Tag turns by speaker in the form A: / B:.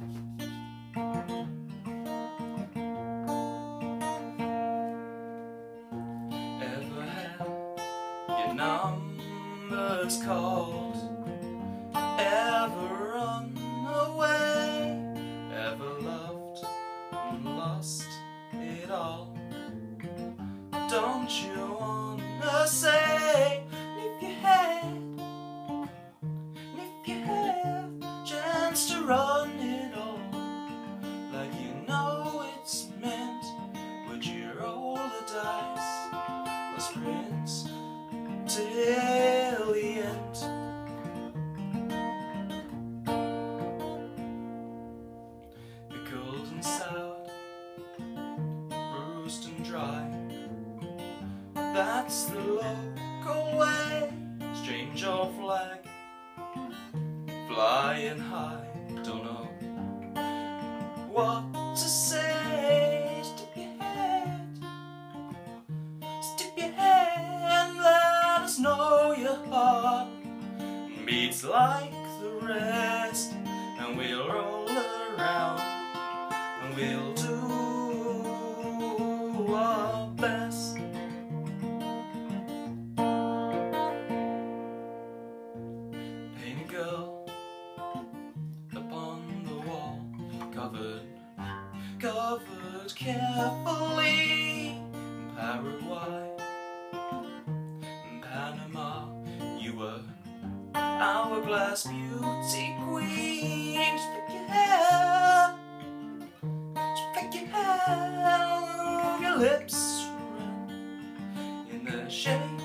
A: Ever had your numbers called? Ever run away? Ever loved and lost it all? Don't you wanna say like you know it's meant, would you roll the dice or sprint till the end? The golden sour, bruised and dry. That's the local way. Strange old flag, flying high. Don't know heart beats like the rest, and we'll roll around, and we'll do our best. Paint a girl upon the wall, covered, covered carefully. You hourglass beauty queen. Pick your hair, just pick your hair, your lips around in the shade.